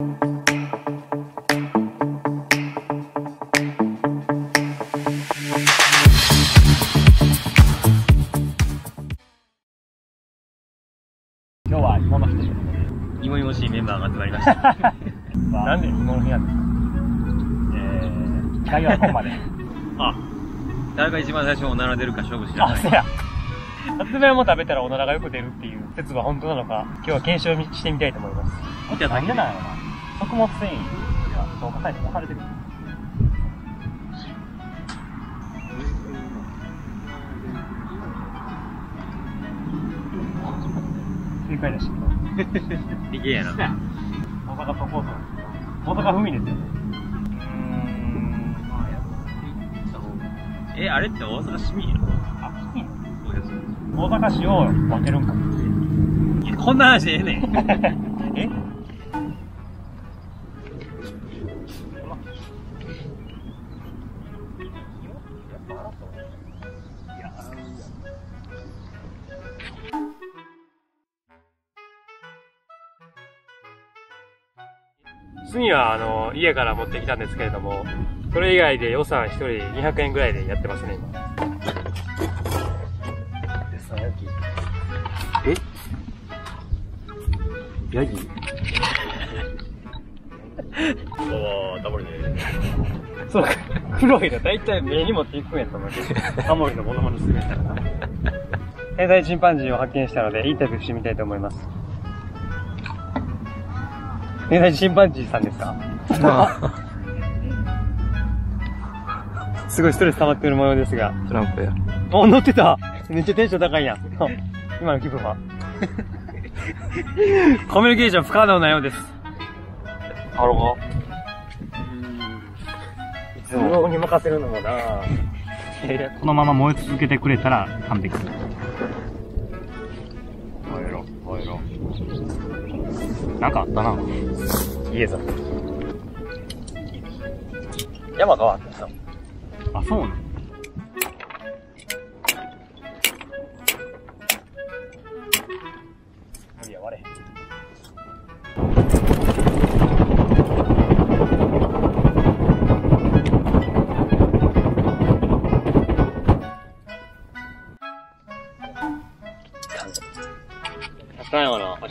今日は芋の日ということで。芋々しいメンバーが集まりました。なんで芋の日なんですか？えー、鍵は本まで。あ、誰が一番最初おなら出るか勝負しなあ、がそうや。さつまいも食べたらおならがよく出るっていう説は本当なのか、今日は検証してみたいと思います。じゃあなんでなんやろな。食物繊維が消化されて分かれてる。正解だし。理系やな。大阪都構想。大阪府民ですよ。うーん。え、あれって大阪市民やろ？あ、府民。大阪市を分けるんか。こんな話ええねん。次はあの家から持ってきたんですけれども、それ以外で予算1人200円ぐらいでやってますね、今。え？ヤギ？おー、ダブルで。そうか。黒いの大体目に持っていくんやと思うけど、タモリのモノマネするんやったらな。天才チンパンジーを発見したので、インタビューしてみたいと思います。天才チンパンジーさんですか？すごいストレス溜まってる模様ですが。トランプや。お、乗ってためっちゃテンション高いやん。今の気分はコミュニケーション不可能なようです。ハロいつもに任せるのもなこのまま燃え続けてくれたら完璧。燃えろ、燃えろ。なんかあったな。家さ。山川ってさ。あ、そうなの？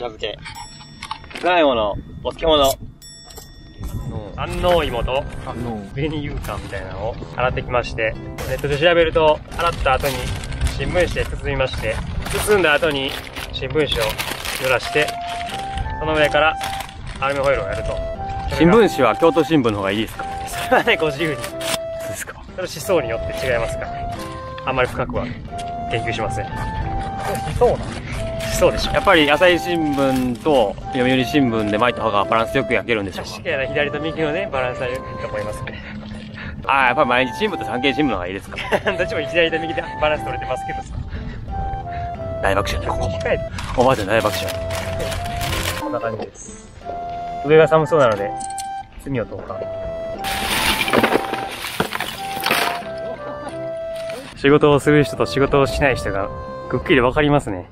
最後のお茶漬け。最後のお漬物。安納芋と紅牛羹みたいなのを洗ってきまして、ネットで調べると、洗った後に新聞紙で包みまして、包んだ後に新聞紙を濡らして、その上からアルミホイルをやると。新聞紙は京都新聞の方がいいですか？それはね、ご自由に。そうですか。それは思想によって違いますからね。あんまり深くは研究しません。思想なの思想でしょ。やっぱり朝日新聞と読売新聞で巻いた方がバランスよく焼けるんでしょう確かに左と右のね、バランスはいいと思いますね。かああ、やっぱり毎日新聞と産経新聞の方がいいですか？どっちも左と右でバランス取れてますけどさ。大爆笑だ、ここ。おばあちゃん大爆笑。こんな感じです。上が寒そうなので、炭を投下。仕事をする人と仕事をしない人がくっきりわかりますね。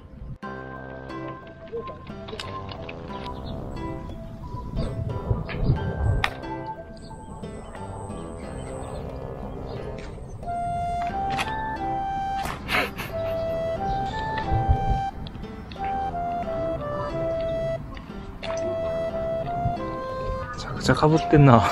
めちゃくちゃ被ってんな。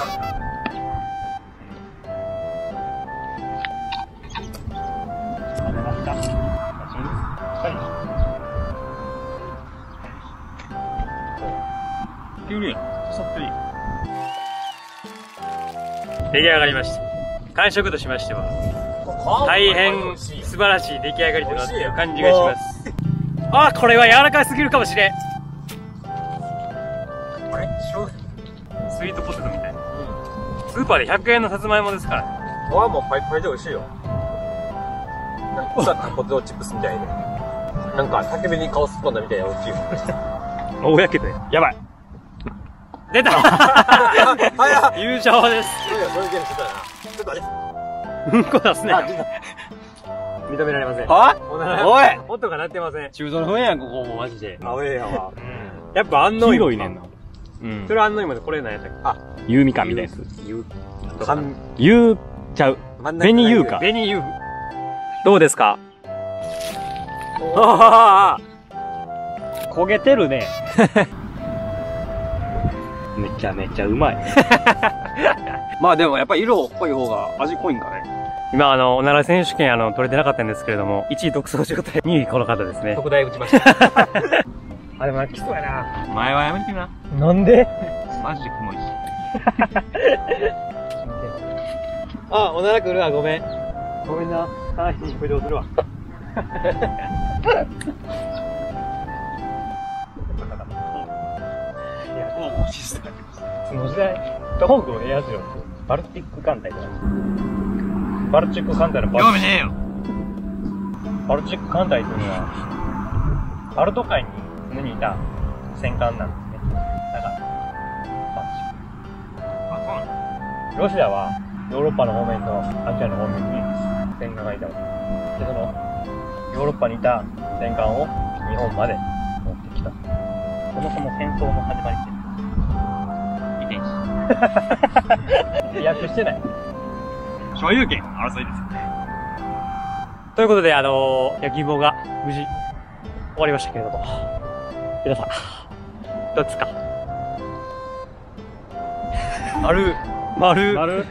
出来上がりました。完食としましては、大変素晴らしい出来上がりとなっている感じがします。あ、これは柔らかすぎるかもしれん。あれスイートポテトみたいな。スーパーで100円のさつまいもですからね。皮もパリパリで美味しいよ。なんか腐ったポテトチップスみたいで。なんか焚き火に顔突っ込んだみたいな美味しいよ。大やけどや。やばい。出た優勝です。そういや、そういうゲームしてたな。ちょっと待って。うんこ出すね。認められません。はおい音が鳴ってません。中途の船やん、ここもマジで。アウェーやわ。やっぱ安納芋か。黄色いねんな。うんそ。れ安納芋でこれ何やったっユーみかんみたいなやつ。けゆかん、ユーちゃう。真ん中紅優香紅優どうですか？ああ焦げてるね。めちゃめちゃうまい。まあでもやっぱり色濃い方が味濃いんかね。今、あの、おなら選手権、あの、取れてなかったんですけれども、1位独走状態、2位この方ですね。特大打ちました。あ、でも、来そうやな。前はやめてな。なんで？マジでキモいし。あ、おなら来るわ、ごめん。ごめんな。話に浮上するわ。いや、もう、その時代、トークのええやつよ。バルティック艦隊だよ。バルチック艦隊のバル興味ねえよ。バルチック艦隊というのは、バルト海に常にいた戦艦なんですね。だから、ロシアはヨーロッパの方面とアジアの方面に戦艦がいたわけ。で、その、ヨーロッパにいた戦艦を日本まで持ってきた。そもそも戦争の始まりって。遺伝子。飛躍してない。所有権争いですよね。ということで、あのー、焼き芋が無事終わりましたけれども、皆さん、どうですか。丸、丸、丸